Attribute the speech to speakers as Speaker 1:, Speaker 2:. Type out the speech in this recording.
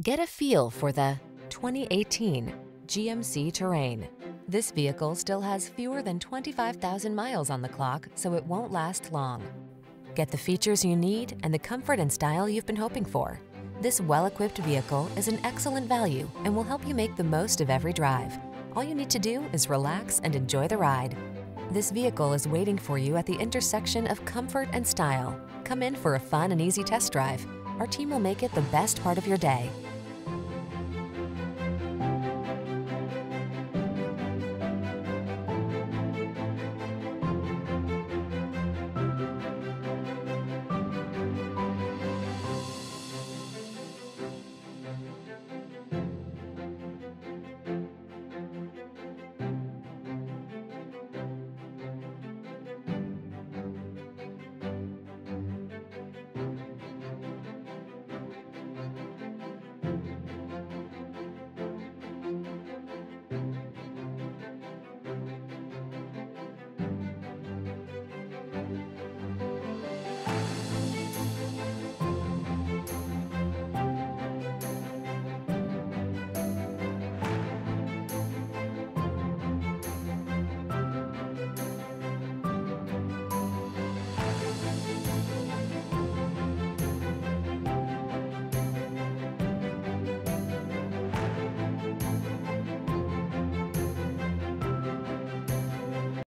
Speaker 1: Get a feel for the 2018 GMC Terrain. This vehicle still has fewer than 25,000 miles on the clock, so it won't last long. Get the features you need and the comfort and style you've been hoping for. This well-equipped vehicle is an excellent value and will help you make the most of every drive. All you need to do is relax and enjoy the ride. This vehicle is waiting for you at the intersection of comfort and style. Come in for a fun and easy test drive. Our team will make it the best part of your day.